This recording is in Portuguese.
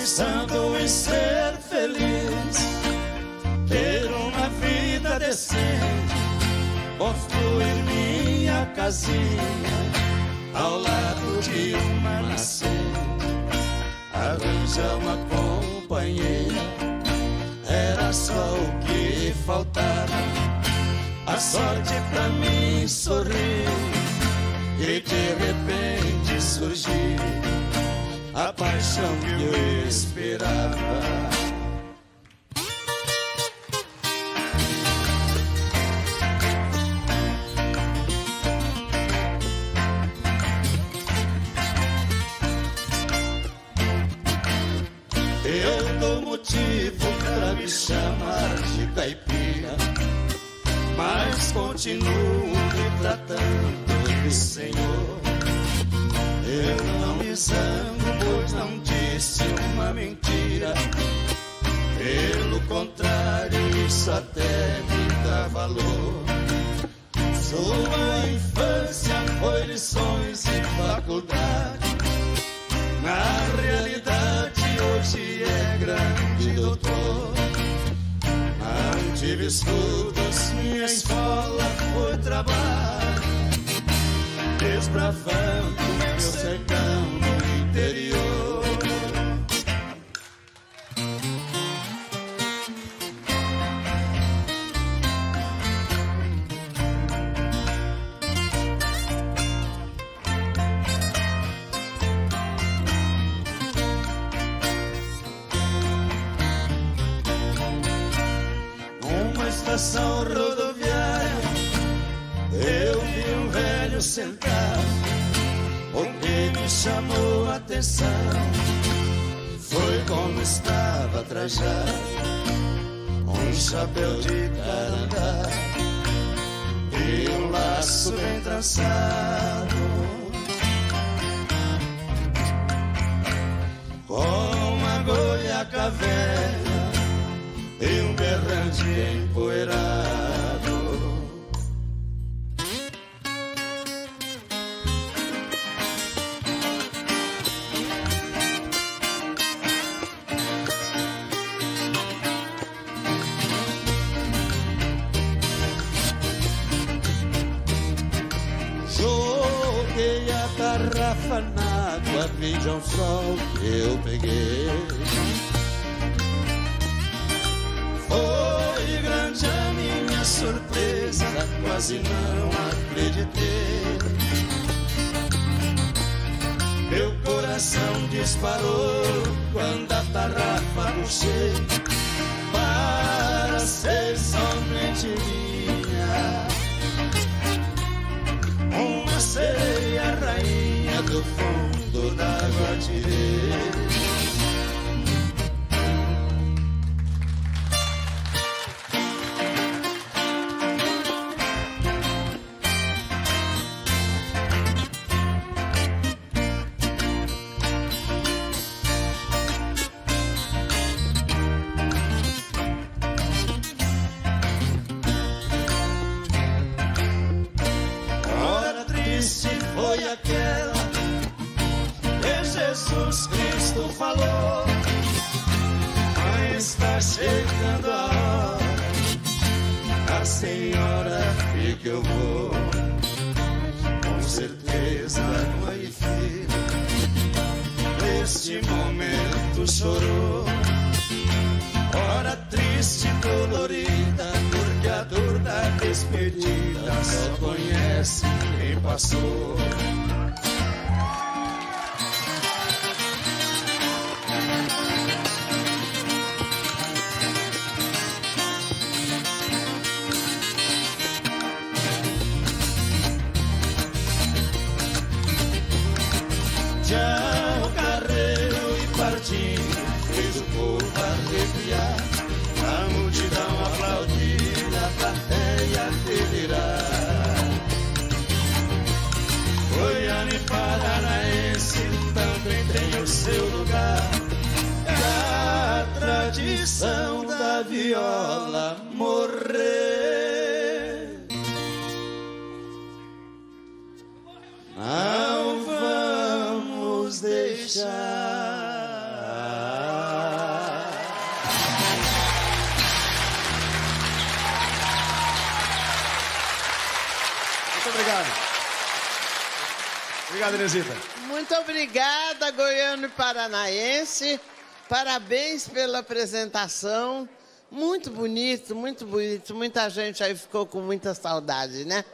pensando em ser feliz, ter uma vida decente, construir minha casinha ao lado de uma nascente, arranjar uma companheira, era só o que faltava. A sorte pra mim sorriu e de repente surgiu a paixão que eu esperava. Eu dou motivo pra me chamar de caipira, mas continuo me tratando de senhor. Valor. Sua infância foi lições e faculdade. Na realidade, hoje é grande doutor. Não tive estudos, minha escola foi trabalho. Desbravando meu sertão estação rodoviária, eu vi um velho sentado. O que me chamou a atenção foi como estava trajado. Um chapéu de carandá e um laço bem trançado. Berrante empoeirado. Joguei a garrafa na água, ao sol que eu peguei. Quase não acreditei. Meu coração disparou quando a tarrafa puxei para ser somente minha. Uma sereia rainha do fundo Jesus Cristo falou. Mas está chegando a hora, a senhora fica eu vou. Com certeza mãe e filho, neste momento chorou. Hora triste e dolorida, porque a dor da despedida só conhece quem passou. Fez o povo arrepiar, a multidão aplaudir, a plateia delirar. Goiânia e Paranaense também tem o seu lugar. É a tradição da viola obrigado. Obrigado, Inesita. Muito obrigada, goiano e paranaense. Parabéns pela apresentação. Muito bonito, muito bonito. Muita gente aí ficou com muita saudade, né?